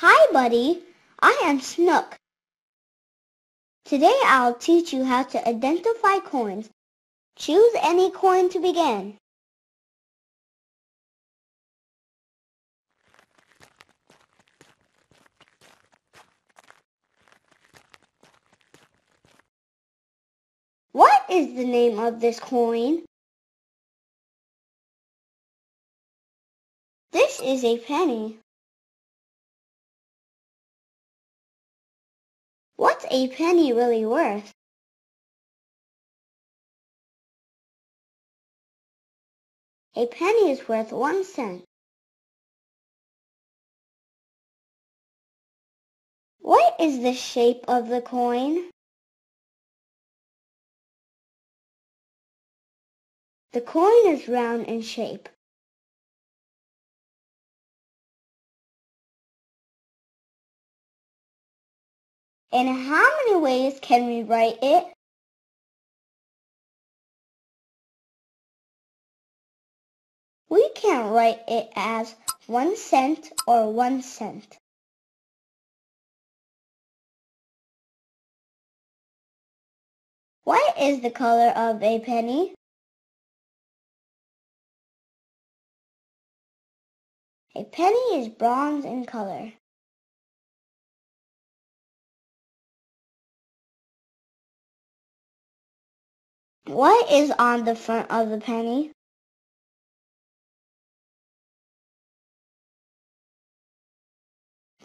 Hi, buddy. I am Snook. Today I'll teach you how to identify coins. Choose any coin to begin. What is the name of this coin? This is a penny. What's a penny really worth? A penny is worth one cent. What is the shape of the coin? The coin is round in shape. In how many ways can we write it? We can write it as one cent or one cent. What is the color of a penny? A penny is bronze in color. What is on the front of the penny?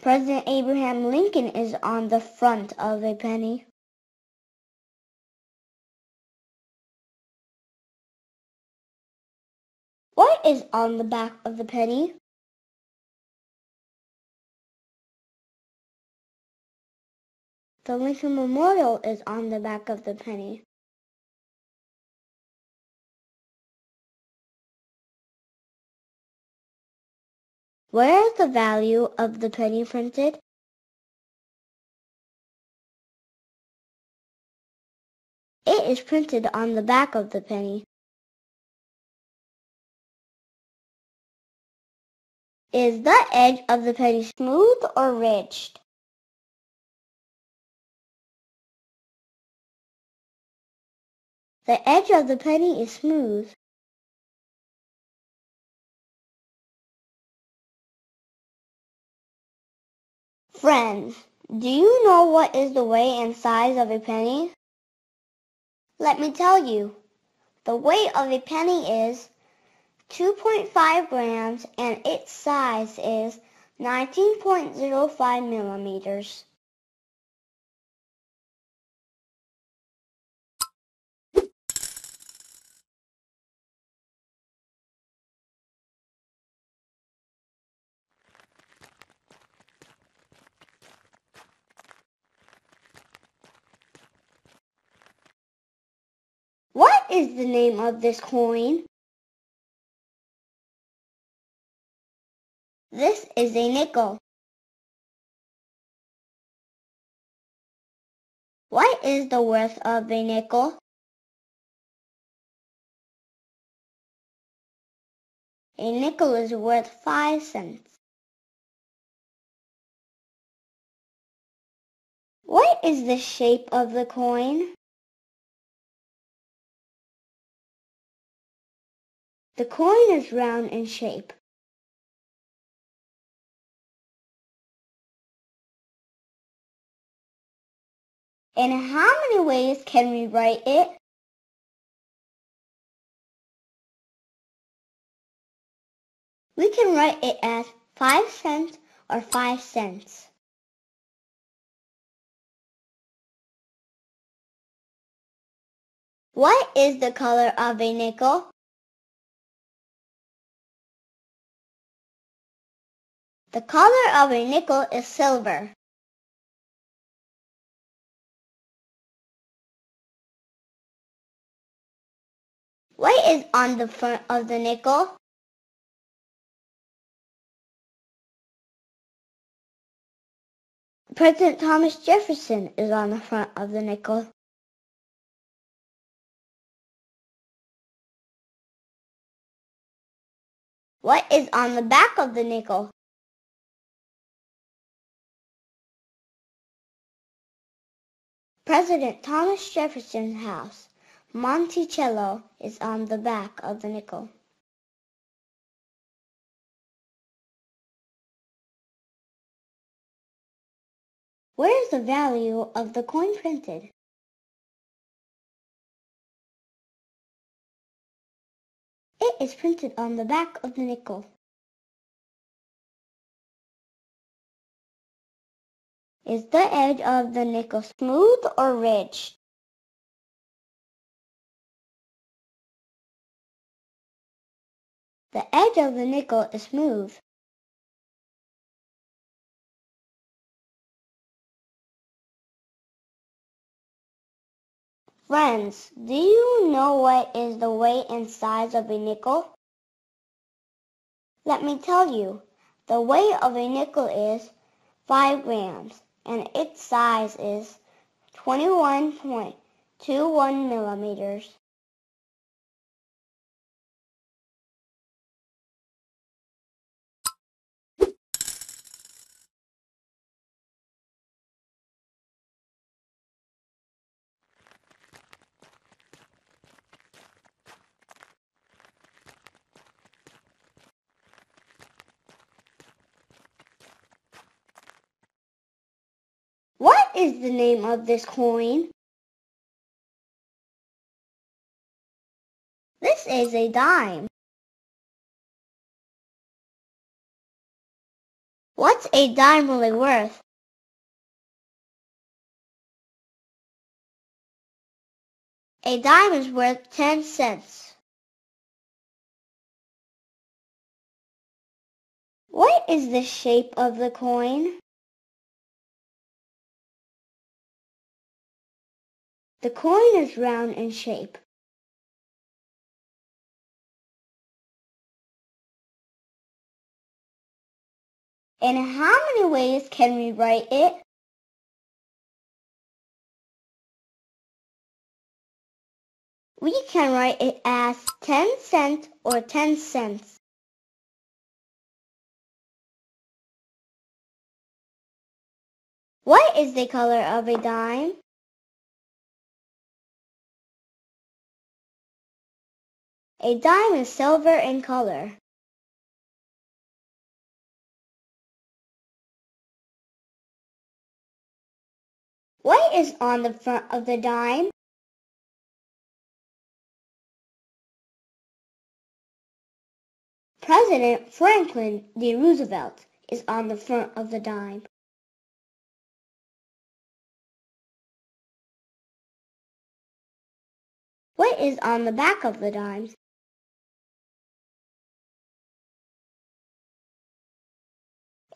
President Abraham Lincoln is on the front of a penny. What is on the back of the penny? The Lincoln Memorial is on the back of the penny. Where is the value of the penny printed? It is printed on the back of the penny. Is the edge of the penny smooth or ridged? The edge of the penny is smooth. Friends, do you know what is the weight and size of a penny? Let me tell you. The weight of a penny is 2.5 grams and its size is 19.05 millimeters. What is the name of this coin? This is a nickel. What is the worth of a nickel? A nickel is worth five cents. What is the shape of the coin? The coin is round in shape. In how many ways can we write it? We can write it as 5 cents or 5 cents. What is the color of a nickel? The color of a nickel is silver. What is on the front of the nickel? President Thomas Jefferson is on the front of the nickel. What is on the back of the nickel? President Thomas Jefferson's house, Monticello, is on the back of the nickel. Where is the value of the coin printed? It is printed on the back of the nickel. Is the edge of the nickel smooth or ridged? The edge of the nickel is smooth. Friends, do you know what is the weight and size of a nickel? Let me tell you. The weight of a nickel is 5 grams and its size is 21.21 millimeters. What is the name of this coin? This is a dime. What's a dime really worth? A dime is worth 10 cents. What is the shape of the coin? The coin is round in shape. In how many ways can we write it? We can write it as 10 cent or 10 cents. What is the color of a dime? A dime is silver in color. What is on the front of the dime? President Franklin D. Roosevelt is on the front of the dime. What is on the back of the dimes?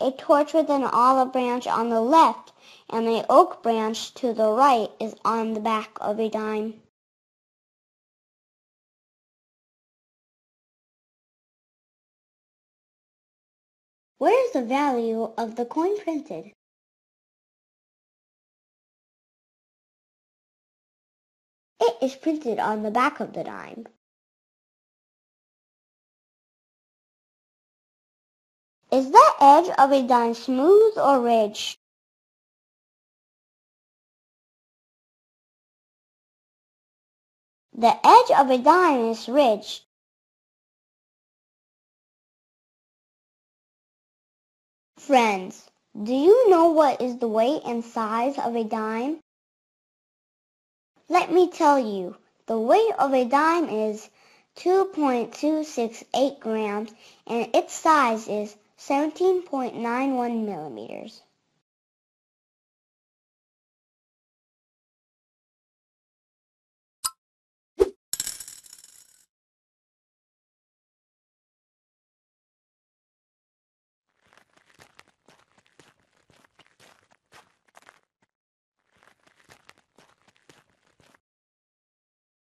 A torch with an olive branch on the left and an oak branch to the right is on the back of a dime. Where is the value of the coin printed? It is printed on the back of the dime. Is the edge of a dime smooth or ridged? The edge of a dime is ridged. Friends, do you know what is the weight and size of a dime? Let me tell you, the weight of a dime is 2.268 grams and its size is 17.91 millimeters.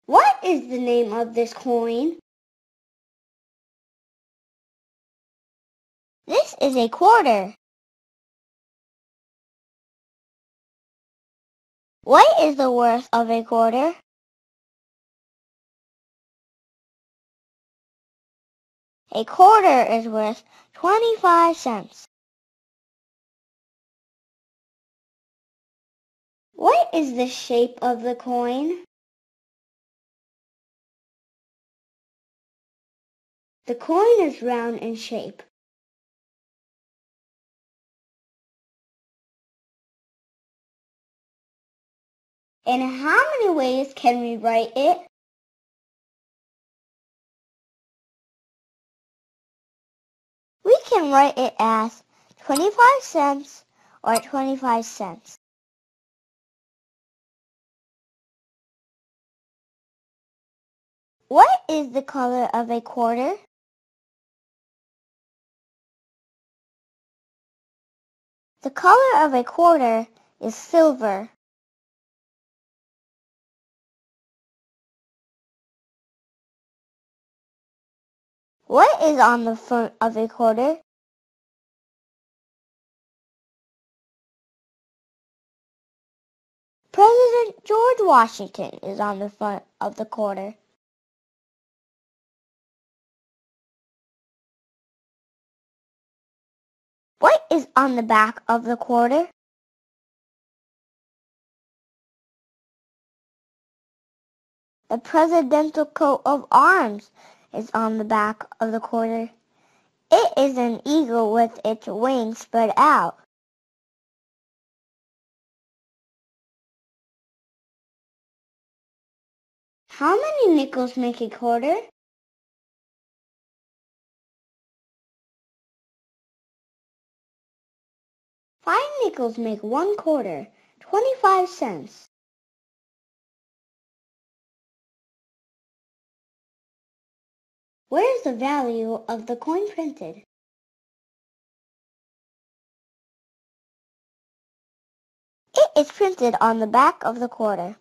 What is the name of this coin? Is a quarter. What is the worth of a quarter? A quarter is worth 25 cents. What is the shape of the coin? The coin is round in shape. In how many ways can we write it? We can write it as 25 cents or 25 cents. What is the color of a quarter? The color of a quarter is silver. What is on the front of a quarter? President George Washington is on the front of the quarter. What is on the back of the quarter? The presidential coat of arms is on the back of the quarter. It is an eagle with its wings spread out. How many nickels make a quarter? Five nickels make one quarter, 25 cents. Where is the value of the coin printed? It is printed on the back of the quarter.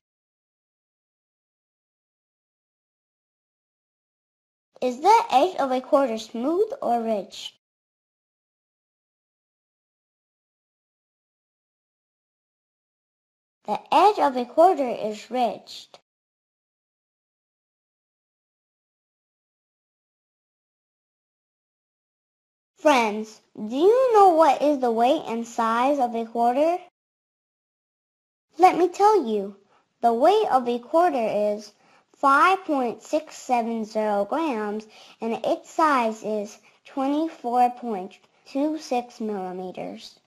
Is the edge of a quarter smooth or ridged? The edge of a quarter is ridged. Friends, do you know what is the weight and size of a quarter? Let me tell you. The weight of a quarter is 5.670 grams and its size is 24.26 millimeters.